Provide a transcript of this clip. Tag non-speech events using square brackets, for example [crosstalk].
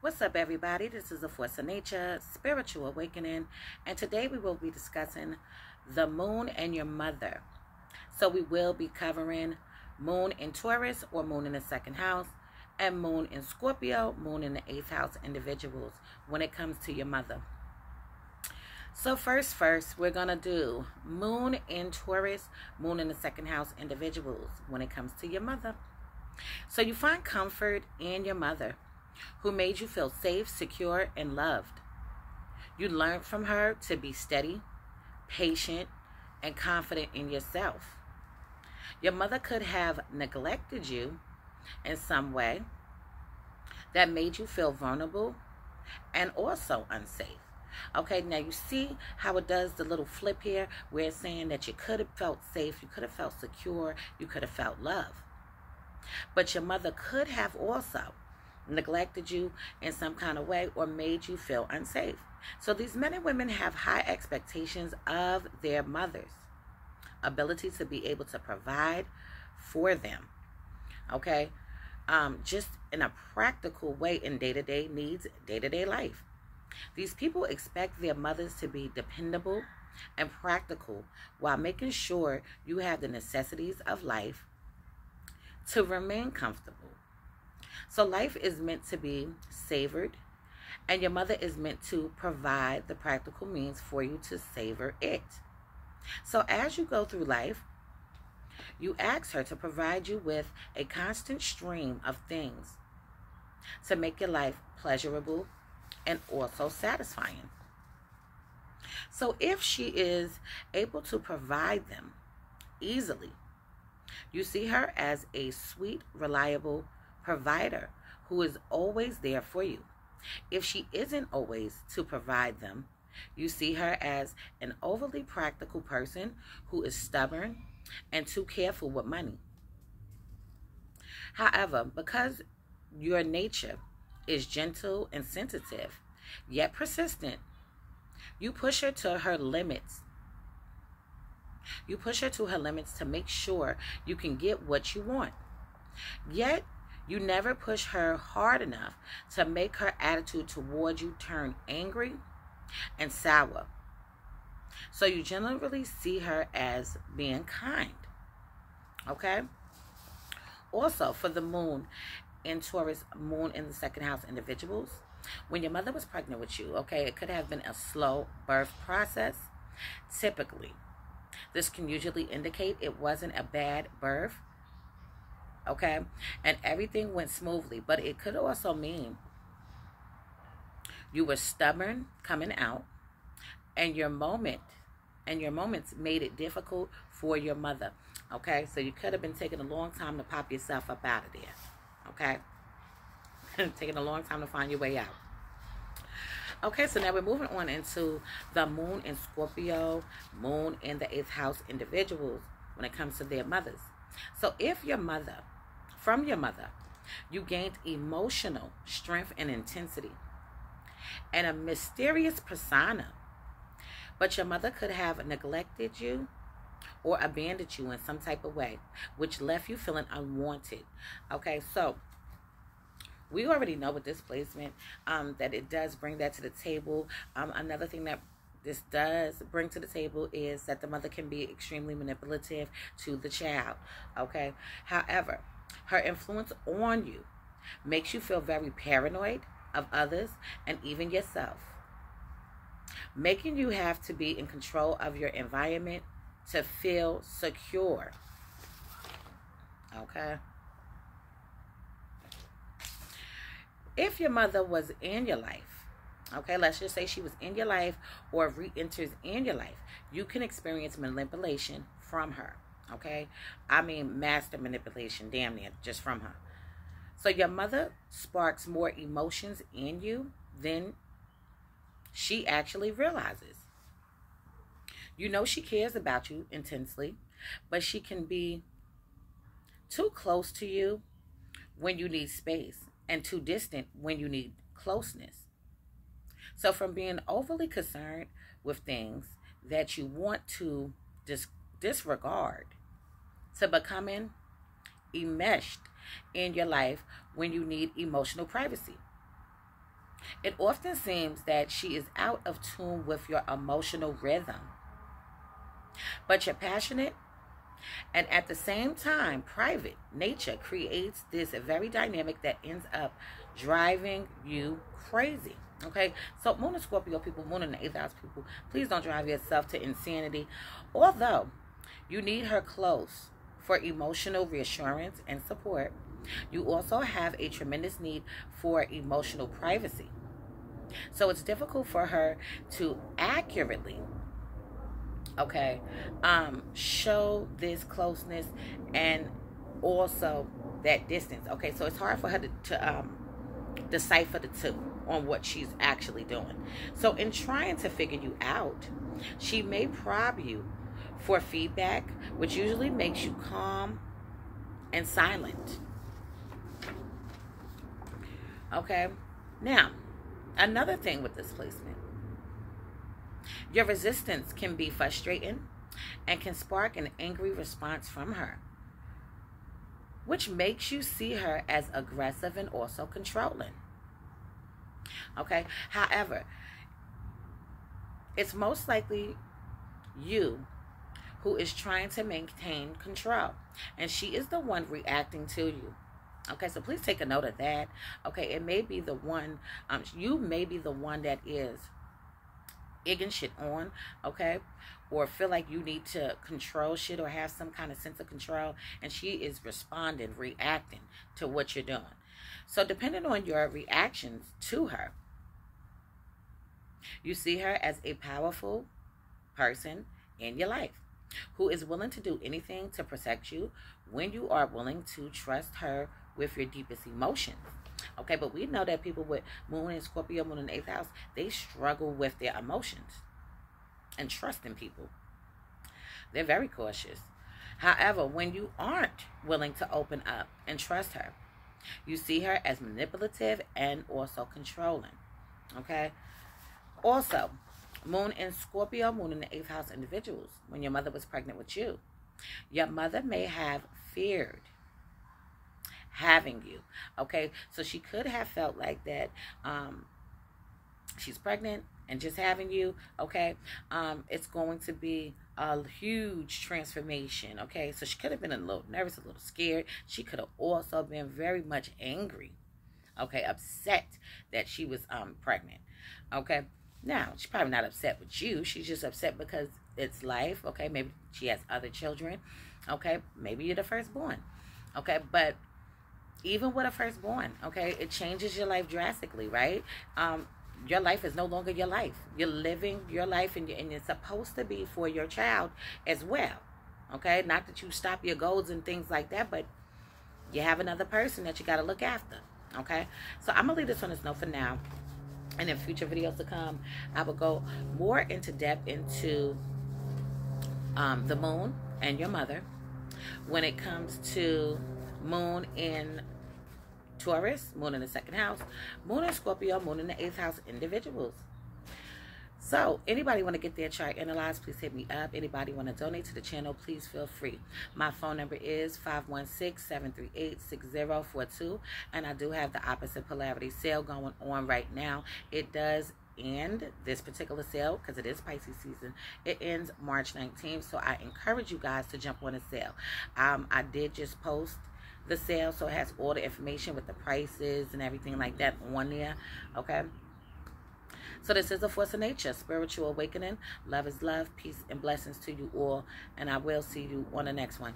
What's up, everybody? This is a Force of Nature Spiritual Awakening, and today we will be discussing the moon and your mother. So, we will be covering moon in Taurus or moon in the second house, and moon in Scorpio, moon in the eighth house individuals when it comes to your mother. So, first, first, we're going to do moon in Taurus, moon in the second house individuals when it comes to your mother. So, you find comfort in your mother who made you feel safe, secure, and loved. You learned from her to be steady, patient, and confident in yourself. Your mother could have neglected you in some way that made you feel vulnerable and also unsafe. Okay, now you see how it does the little flip here where it's saying that you could have felt safe, you could have felt secure, you could have felt love. But your mother could have also neglected you in some kind of way, or made you feel unsafe. So these men and women have high expectations of their mothers' ability to be able to provide for them. Okay? Um, just in a practical way in day to day needs, day to day life. These people expect their mothers to be dependable and practical while making sure you have the necessities of life to remain comfortable. So life is meant to be savored, and your mother is meant to provide the practical means for you to savor it. So as you go through life, you ask her to provide you with a constant stream of things to make your life pleasurable and also satisfying. So if she is able to provide them easily, you see her as a sweet, reliable provider who is always there for you. If she isn't always to provide them, you see her as an overly practical person who is stubborn and too careful with money. However, because your nature is gentle and sensitive, yet persistent, you push her to her limits. You push her to her limits to make sure you can get what you want. Yet, you never push her hard enough to make her attitude toward you turn angry and sour. So you generally see her as being kind. Okay? Also, for the moon in Taurus, moon in the second house individuals, when your mother was pregnant with you, okay, it could have been a slow birth process. Typically, this can usually indicate it wasn't a bad birth okay? And everything went smoothly, but it could also mean you were stubborn coming out and your moment and your moments made it difficult for your mother, okay? So you could have been taking a long time to pop yourself up out of there, okay? [laughs] taking a long time to find your way out. Okay, so now we're moving on into the moon in Scorpio, moon in the eighth house individuals when it comes to their mothers. So if your mother from your mother. You gained emotional strength and intensity and a mysterious persona. But your mother could have neglected you or abandoned you in some type of way, which left you feeling unwanted. Okay, so we already know with this placement um, that it does bring that to the table. Um, another thing that this does bring to the table is that the mother can be extremely manipulative to the child. Okay, however, her influence on you makes you feel very paranoid of others and even yourself, making you have to be in control of your environment to feel secure. Okay? If your mother was in your life, okay, let's just say she was in your life or re enters in your life, you can experience manipulation from her. Okay? I mean, master manipulation, damn near, just from her. So your mother sparks more emotions in you than she actually realizes. You know she cares about you intensely, but she can be too close to you when you need space and too distant when you need closeness. So, from being overly concerned with things that you want to dis- disregard to becoming enmeshed in your life when you need emotional privacy. It often seems that she is out of tune with your emotional rhythm. But you're passionate and at the same time, private nature creates this very dynamic that ends up driving you crazy. Okay, so Moon and Scorpio people, Moon and the eighth house people, please don't drive yourself to insanity. Although you need her close for emotional reassurance and support, you also have a tremendous need for emotional privacy. So it's difficult for her to accurately okay um show this closeness and also that distance okay? So it's hard for her to, to um decipher the two on what she's actually doing. So in trying to figure you out she may probe you for feedback which usually makes you calm and silent okay now another thing with this placement your resistance can be frustrating and can spark an angry response from her, which makes you see her as aggressive and also controlling. Okay? However, it's most likely you who is trying to maintain control, and she is the one reacting to you. Okay, so please take a note of that. Okay, it may be the one, um, you may be the one that is egging shit on, okay? Or feel like you need to control shit or have some kind of sense of control. And she is responding, reacting to what you're doing. So, depending on your reactions to her, you see her as a powerful person in your life who is willing to do anything to protect you when you are willing to trust her with your deepest emotions. Okay, but we know that people with Moon and Scorpio, Moon in eighth house, they struggle with their emotions and trusting people. They're very cautious. However, when you aren't willing to open up and trust her, you see her as manipulative and also controlling. Okay? Also, Moon in Scorpio, Moon in the eighth house individuals, when your mother was pregnant with you, your mother may have feared having you. Okay, so she could have felt like that. Um, she's pregnant and just having you. Okay, um, it's going to be a huge transformation. Okay, so she could have been a little nervous, a little scared. She could have also been very much angry. Okay, upset that she was um pregnant. Okay. Now, she's probably not upset with you. She's just upset because it's life. Okay. Maybe she has other children. Okay. Maybe you're the firstborn. Okay. But even with a firstborn, okay, it changes your life drastically, right? Um, your life is no longer your life. You're living your life, and, and it's supposed to be for your child as well, okay? Not that you stop your goals and things like that, but you have another person that you got to look after, okay? So I'm gonna leave this on this note for now, and in future videos to come, I will go more into depth into um, the moon and your mother when it comes to moon in Taurus, moon in the second house, moon in Scorpio, moon in the eighth house individuals. So, anybody want to get their chart analyzed, please hit me up. Anybody want to donate to the channel, please feel free. My phone number is 516-738-6042. And I do have the opposite polarity sale going on right now. It does end this particular sale because it is Pisces season. It ends March 19th. So, I encourage you guys to jump on a sale. Um, I did just post the sale. So it has all the information with the prices and everything like that on there. Okay. So this is a force of nature, spiritual awakening. Love is love. Peace and blessings to you all. And I will see you on the next one.